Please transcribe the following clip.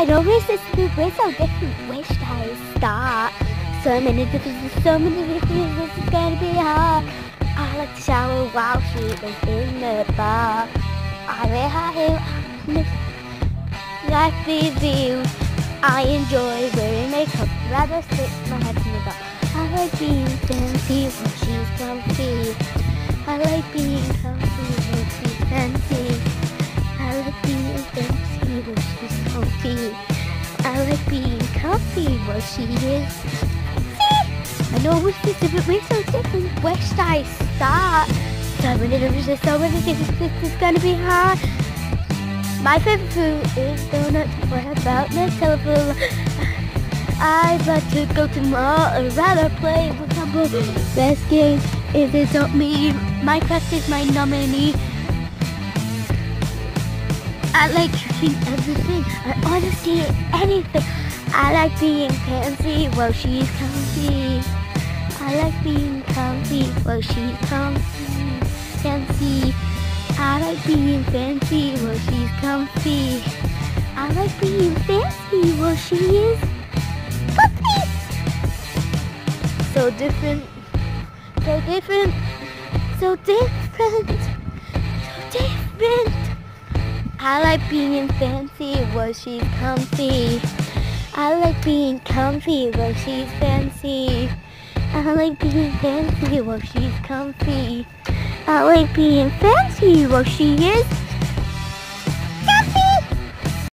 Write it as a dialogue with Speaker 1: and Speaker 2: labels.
Speaker 1: I always just we're so different. Should I start? So many differences, so many differences, it's gonna be hard. I like to shower while she is in the bar. I wear her hair, like these views. I enjoy wearing makeup, rather stick my head in the bar. I like being fancy when she's comfy. She's comfy. I like being comfy when she is fancy. I know we're so different, we're so different. Where should I start? So many differences, so many differences, this is gonna be hard. My favorite food is donuts. What about telephone? I'd like to go to mall or rather play with couple best game if it's not me. Minecraft is my nominee. I like cooking everything. I want to see anything. I like being fancy while she's comfy. I like being comfy while she's comfy. Fancy. I like being fancy while she's comfy. I like being fancy while she is comfy. So different, so different, so different, so different. I like being fancy while she's comfy. I like being comfy while she's fancy. I like being fancy while she's comfy. I like being fancy while she is